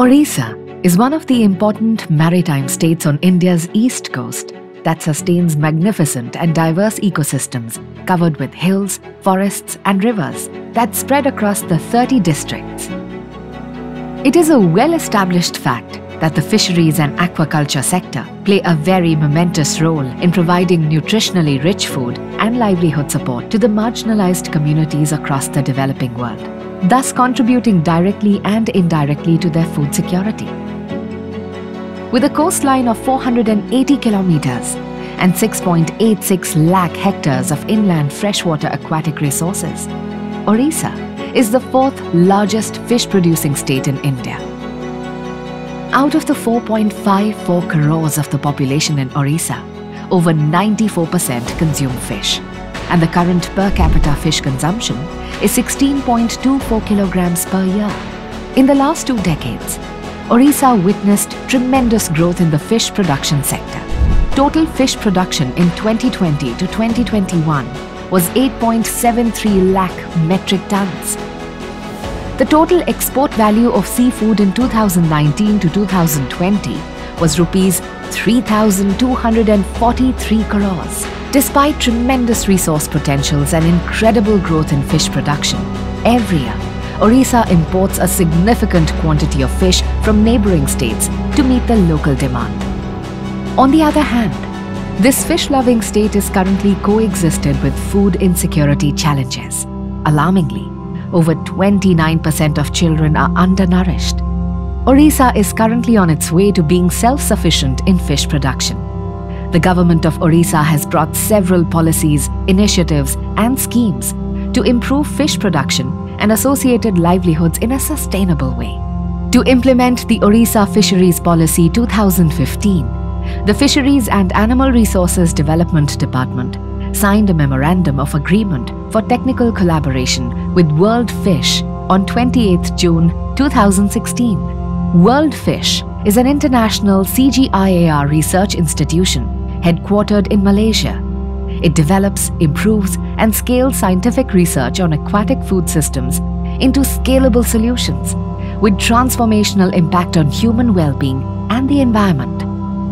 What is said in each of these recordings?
Odisha is one of the important maritime states on India's east coast that sustains magnificent and diverse ecosystems covered with hills, forests, and rivers that spread across the 30 districts. It is a well established fact that the fisheries and aquaculture sector play a very momentous role in providing nutritionally rich food and livelihood support to the marginalized communities across the developing world, thus contributing directly and indirectly to their food security. With a coastline of 480 kilometers and 6.86 lakh hectares of inland freshwater aquatic resources, Odisha is the fourth largest fish producing state in India. Out of the 4.54 crores of the population in Odisha, over 94% consume fish, and the current per capita fish consumption is 16.24 kilograms per year. In the last two decades, Odisha witnessed tremendous growth in the fish production sector. Total fish production in 2020 to 2021 was 8.73 lakh metric tons. The total export value of seafood in 2019 to 2020 was rupees 3243 crores. Despite tremendous resource potentials and incredible growth in fish production, every year Odisha imports a significant quantity of fish from neighboring states to meet the local demand. On the other hand, this fish-loving state is currently coexisted with food insecurity challenges. Alarmingly, over 29% of children are undernourished. Odisha is currently on its way to being self-sufficient in fish production. The government of Odisha has brought several policies, initiatives and schemes to improve fish production and associated livelihoods in a sustainable way. To implement the Odisha Fisheries Policy 2015, the Fisheries and Animal Resources Development Department signed a memorandum of agreement for technical collaboration with World Fish on 28 June 2016. WorldFish is an international CGIAR research institution headquartered in Malaysia it develops, improves, and scales scientific research on aquatic food systems into scalable solutions with transformational impact on human well-being and the environment.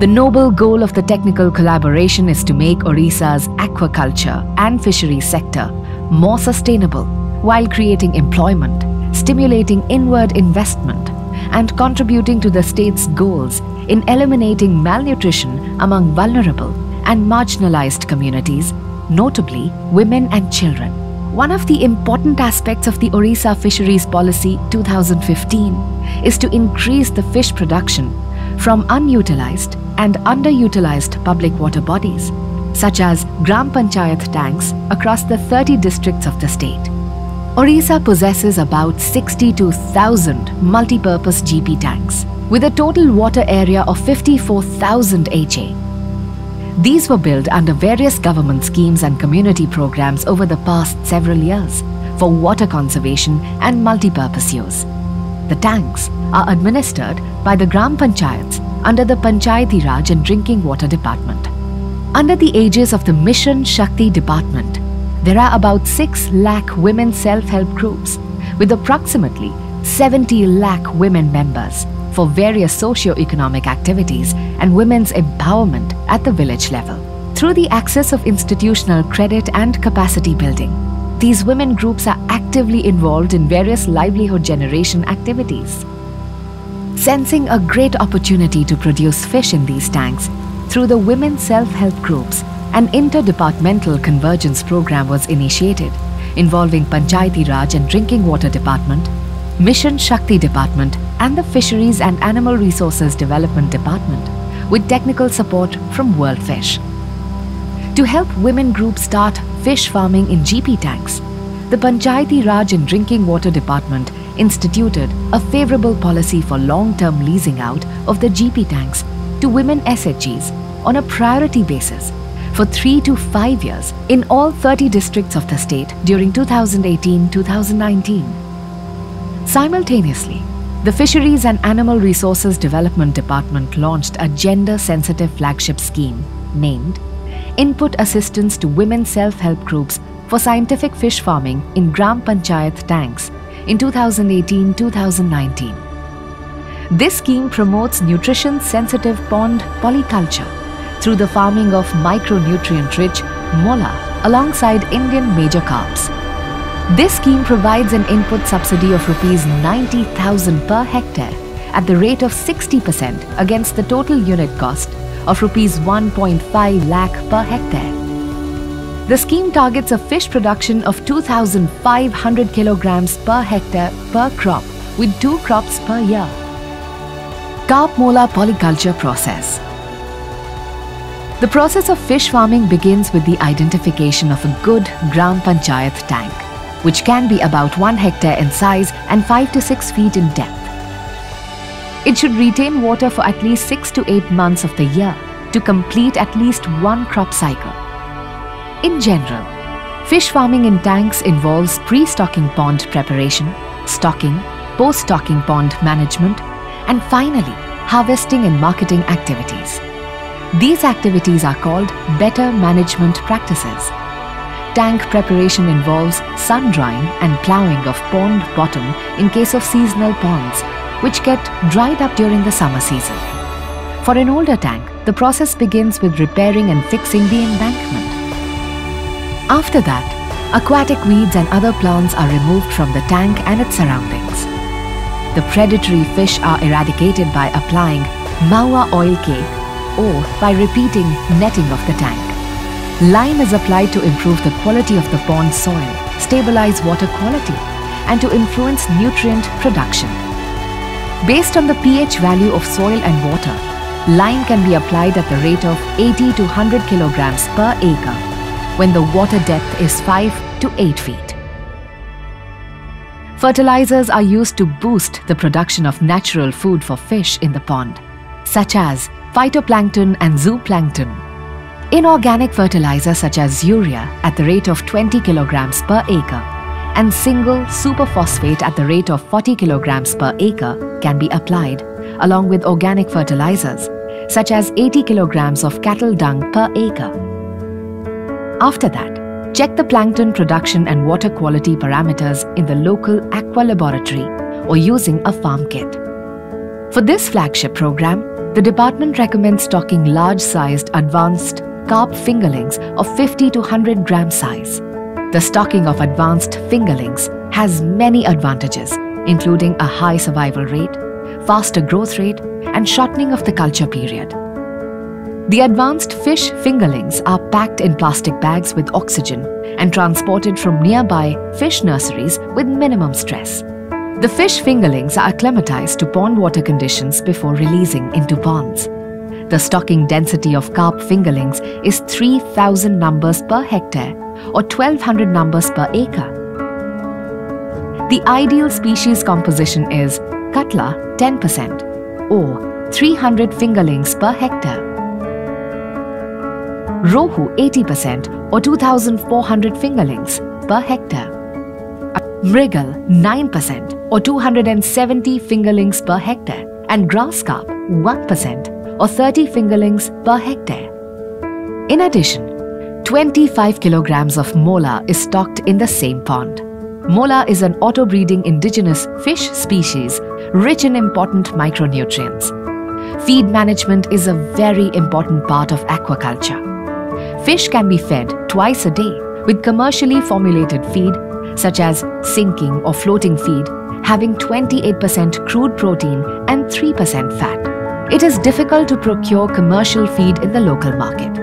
The noble goal of the technical collaboration is to make Odisha's aquaculture and fisheries sector more sustainable while creating employment, stimulating inward investment, and contributing to the state's goals in eliminating malnutrition among vulnerable and marginalized communities, notably women and children. One of the important aspects of the Odisha Fisheries Policy 2015 is to increase the fish production from unutilized and underutilized public water bodies, such as Gram Panchayat tanks across the 30 districts of the state. Odisha possesses about 62,000 multi-purpose GP tanks, with a total water area of 54,000 HA these were built under various government schemes and community programs over the past several years for water conservation and multi-purpose use. The tanks are administered by the Gram Panchayats under the Panchayati Raj and Drinking Water Department. Under the aegis of the Mission Shakti Department, there are about 6 lakh women self-help groups with approximately 70 lakh women members for various socio-economic activities and women's empowerment at the village level. Through the access of institutional credit and capacity building, these women groups are actively involved in various livelihood generation activities. Sensing a great opportunity to produce fish in these tanks, through the Women Self-Help Groups, an interdepartmental convergence program was initiated involving Panchayati Raj and Drinking Water Department, Mission Shakti Department and the Fisheries and Animal Resources Development Department with technical support from WorldFish. To help women groups start fish farming in GP tanks, the Panchayati Raj and Drinking Water Department instituted a favorable policy for long-term leasing out of the GP tanks to women SHGs on a priority basis for 3 to 5 years in all 30 districts of the state during 2018-2019. Simultaneously, the Fisheries and Animal Resources Development Department launched a gender-sensitive flagship scheme named Input Assistance to Women Self-Help Groups for Scientific Fish Farming in Gram Panchayat Tanks in 2018-2019. This scheme promotes nutrition-sensitive pond polyculture through the farming of micronutrient-rich mola alongside Indian major carps. This scheme provides an input subsidy of rupees 90,000 per hectare at the rate of 60% against the total unit cost of rupees 1.5 lakh per hectare. The scheme targets a fish production of 2,500 kilograms per hectare per crop with two crops per year. Carp mola polyculture process. The process of fish farming begins with the identification of a good Gram Panchayat tank, which can be about 1 hectare in size and 5 to 6 feet in depth. It should retain water for at least 6 to 8 months of the year to complete at least one crop cycle. In general, fish farming in tanks involves pre-stocking pond preparation, stocking, post-stocking pond management, and finally, harvesting and marketing activities. These activities are called better management practices. Tank preparation involves sun drying and ploughing of pond bottom in case of seasonal ponds, which get dried up during the summer season. For an older tank, the process begins with repairing and fixing the embankment. After that, aquatic weeds and other plants are removed from the tank and its surroundings. The predatory fish are eradicated by applying Mahua oil cake or by repeating netting of the tank. Lime is applied to improve the quality of the pond soil, stabilize water quality, and to influence nutrient production. Based on the pH value of soil and water, lime can be applied at the rate of 80 to 100 kilograms per acre when the water depth is 5 to 8 feet. Fertilizers are used to boost the production of natural food for fish in the pond, such as phytoplankton and zooplankton. Inorganic fertilizer such as urea at the rate of 20 kilograms per acre and single superphosphate at the rate of 40 kilograms per acre can be applied along with organic fertilizers such as 80 kilograms of cattle dung per acre. After that, check the plankton production and water quality parameters in the local aqua laboratory or using a farm kit. For this flagship program, the department recommends stocking large-sized advanced carp fingerlings of 50 to 100 gram size. The stocking of advanced fingerlings has many advantages, including a high survival rate, faster growth rate, and shortening of the culture period. The advanced fish fingerlings are packed in plastic bags with oxygen and transported from nearby fish nurseries with minimum stress. The fish fingerlings are acclimatized to pond water conditions before releasing into ponds. The stocking density of carp fingerlings is 3000 numbers per hectare or 1200 numbers per acre. The ideal species composition is Catla 10% or 300 fingerlings per hectare. Rohu 80% or 2400 fingerlings per hectare. Mrigal 9% or 270 fingerlings per hectare and grass carp 1% or 30 fingerlings per hectare. In addition, 25 kilograms of mola is stocked in the same pond. Mola is an auto-breeding indigenous fish species rich in important micronutrients. Feed management is a very important part of aquaculture. Fish can be fed twice a day with commercially formulated feed such as sinking or floating feed having 28% crude protein and 3% fat. It is difficult to procure commercial feed in the local market.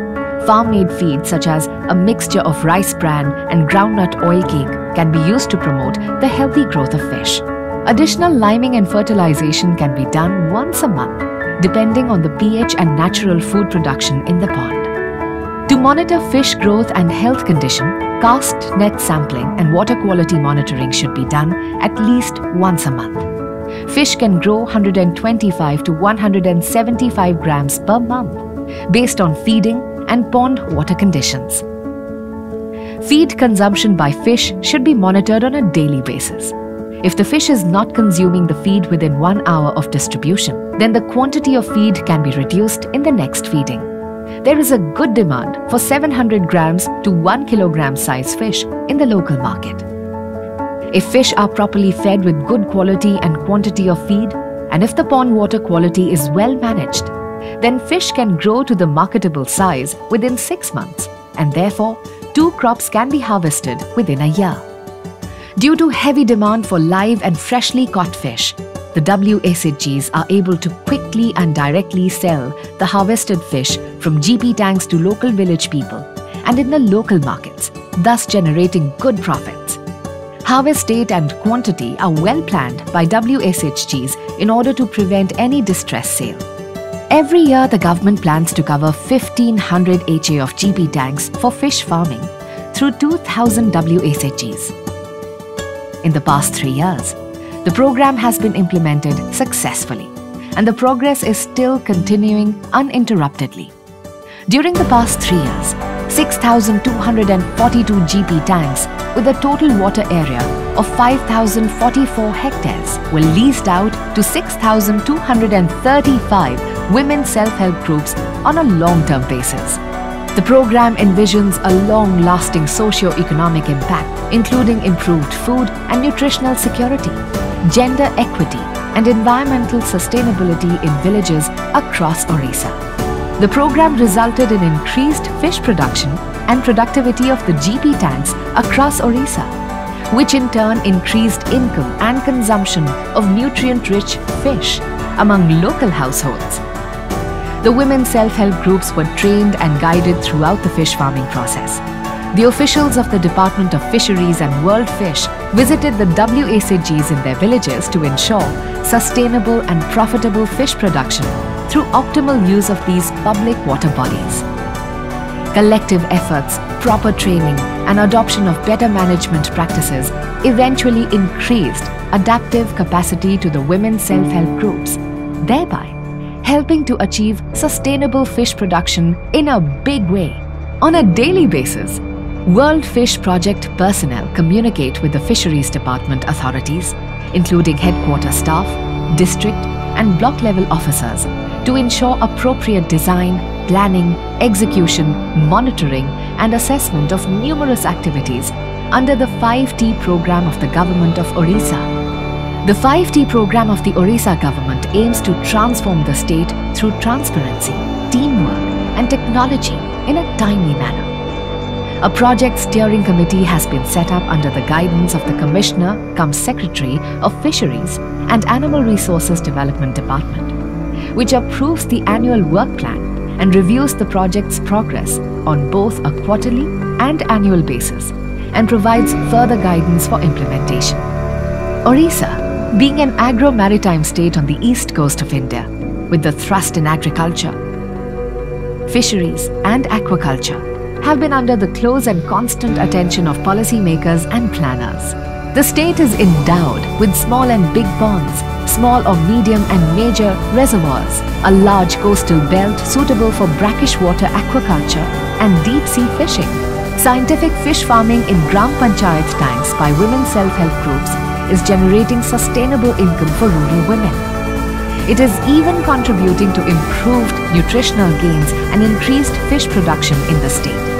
Farm-made feed such as a mixture of rice bran and groundnut oil cake can be used to promote the healthy growth of fish. Additional liming and fertilization can be done once a month, depending on the pH and natural food production in the pond. To monitor fish growth and health condition, Cast net sampling and water quality monitoring should be done at least once a month. Fish can grow 125 to 175 grams per month based on feeding and pond water conditions. Feed consumption by fish should be monitored on a daily basis. If the fish is not consuming the feed within one hour of distribution, then the quantity of feed can be reduced in the next feeding there is a good demand for 700 grams to 1 kilogram size fish in the local market. If fish are properly fed with good quality and quantity of feed, And if the pond water quality is well managed, then fish can grow to the marketable size within six months, and therefore, two crops can be harvested within a year. Due to heavy demand for live and freshly caught fish, the WSHGs are able to quickly and directly sell the harvested fish from GP tanks to local village people and in the local markets, thus generating good profits. Harvest date and quantity are well planned by WSHGs in order to prevent any distress sale. Every year, the government plans to cover 1500 HA of GP tanks for fish farming through 2000 WSHGs. In the past three years, the program has been implemented successfully and the progress is still continuing uninterruptedly. During the past three years, 6,242 GP tanks with a total water area of 5,044 hectares were leased out to 6,235 women self-help groups on a long-term basis. The program envisions a long-lasting socio-economic impact, including improved food and nutritional security, gender equity, and environmental sustainability in villages across Odisha. The program resulted in increased fish production and productivity of the GP tanks across Odisha, which in turn increased income and consumption of nutrient-rich fish among local households. The women self-help groups were trained and guided throughout the fish farming process. The officials of the Department of Fisheries and WorldFish visited the WSHGs in their villages to ensure sustainable and profitable fish production through optimal use of these public water bodies. Collective efforts, proper training and adoption of better management practices eventually increased adaptive capacity to the women self-help groups, thereby helping to achieve sustainable fish production in a big way. On a daily basis, WorldFish Project personnel communicate with the Fisheries Department authorities, including headquarter staff, district and block level officers, to ensure appropriate design, planning, execution, monitoring and assessment of numerous activities under the 5T program of the Government of Odisha the 5T program of the Odisha government aims to transform the state through transparency, teamwork and technology in a timely manner. A project steering committee has been set up under the guidance of the Commissioner cum Secretary of Fisheries and Animal Resources Development Department, which approves the annual work plan and reviews the project's progress on both a quarterly and annual basis and provides further guidance for implementation. Odisha being an agro-maritime state on the east coast of India, with the thrust in agriculture, fisheries and aquaculture, have been under the close and constant attention of policymakers and planners. The state is endowed with small and big ponds, small or medium and major reservoirs, a large coastal belt suitable for brackish water aquaculture and deep sea fishing. Scientific fish farming in Gram Panchayat tanks by women self-help groups is generating sustainable income for rural women. It is even contributing to improved nutritional gains and increased fish production in the state.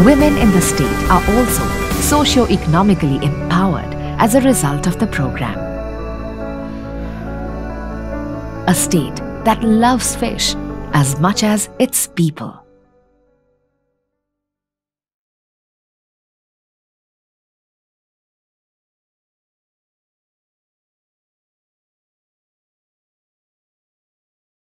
Women in the state are also socio-economically empowered as a result of the program. A state that loves fish as much as its people.